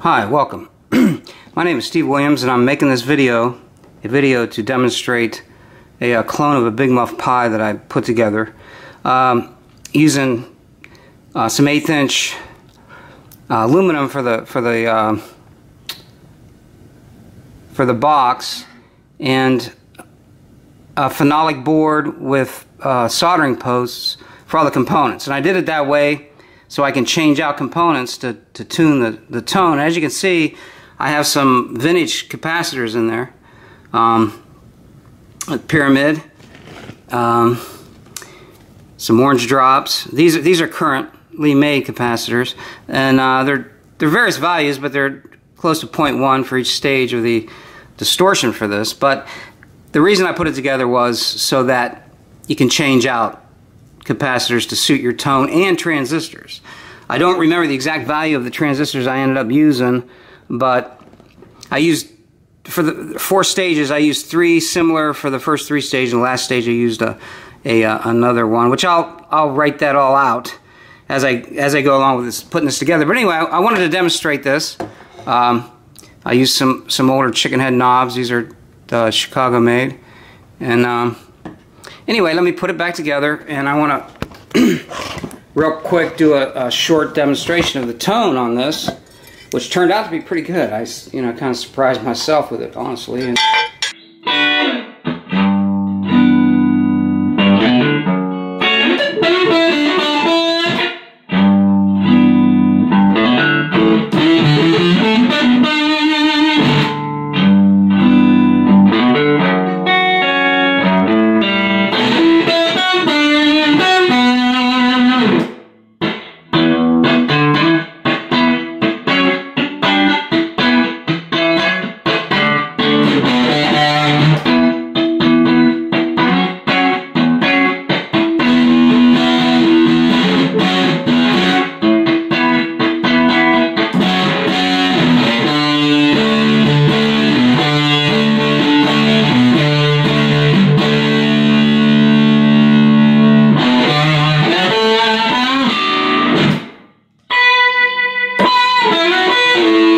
Hi, welcome. My name is Steve Williams and I'm making this video, a video to demonstrate a, a clone of a Big Muff Pi that I put together um, using uh, some eighth inch uh, aluminum for the for the uh, for the box and a phenolic board with uh, soldering posts for all the components and I did it that way so I can change out components to, to tune the, the tone. As you can see, I have some vintage capacitors in there. Um, pyramid, um, some orange drops. These are, these are currently made capacitors, and uh, they're they're various values, but they're close to 0.1 for each stage of the distortion for this. But the reason I put it together was so that you can change out capacitors to suit your tone and transistors. I don't remember the exact value of the transistors I ended up using, but I used for the four stages I used three similar for the first three stages. And the last stage I used a, a uh, another one which I'll I'll write that all out as I as I go along with this putting this together. But anyway I, I wanted to demonstrate this. Um, I used some some older chicken head knobs. These are the Chicago made and um, Anyway, let me put it back together and I want to real quick do a, a, short demonstration of the tone on this, which turned out to be pretty good. I, you know, kind of surprised myself with it, honestly. And you.